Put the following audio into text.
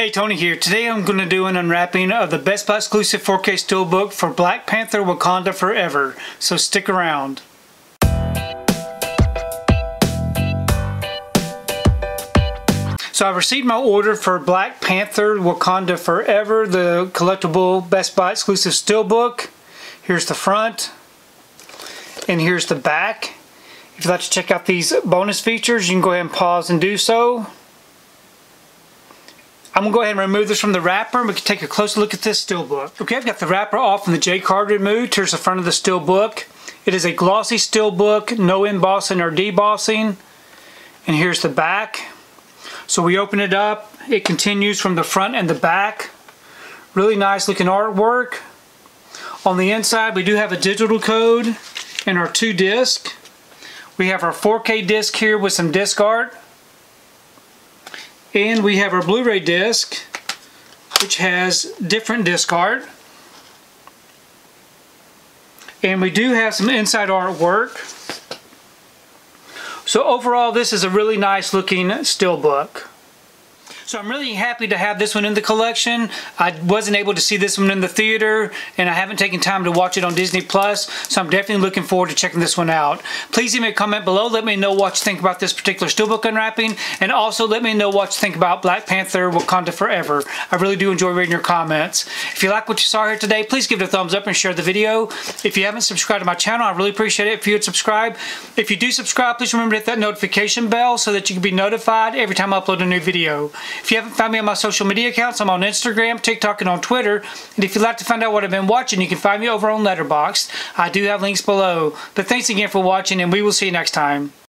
Hey, Tony here. Today I'm going to do an unwrapping of the Best Buy exclusive 4K Steelbook for Black Panther Wakanda Forever. So stick around. So I received my order for Black Panther Wakanda Forever, the collectible Best Buy exclusive Steelbook. Here's the front, and here's the back. If you'd like to check out these bonus features, you can go ahead and pause and do so. I'm to go ahead and remove this from the wrapper and we can take a closer look at this steelbook. Okay, I've got the wrapper off and the J card removed. Here's the front of the steelbook. It is a glossy steelbook, no embossing or debossing. And here's the back. So we open it up. It continues from the front and the back. Really nice looking artwork. On the inside, we do have a digital code and our two disc. We have our 4K disc here with some disc art. And we have our Blu-ray disc, which has different disc art. And we do have some inside artwork. So overall, this is a really nice looking steelbook. So I'm really happy to have this one in the collection. I wasn't able to see this one in the theater and I haven't taken time to watch it on Disney Plus, so I'm definitely looking forward to checking this one out. Please leave me a comment below. Let me know what you think about this particular steelbook unwrapping and also let me know what you think about Black Panther Wakanda Forever. I really do enjoy reading your comments. If you like what you saw here today, please give it a thumbs up and share the video. If you haven't subscribed to my channel, I really appreciate it if you would subscribe. If you do subscribe, please remember to hit that notification bell so that you can be notified every time I upload a new video. If you haven't found me on my social media accounts, I'm on Instagram, TikTok, and on Twitter. And if you'd like to find out what I've been watching, you can find me over on Letterboxd. I do have links below. But thanks again for watching, and we will see you next time.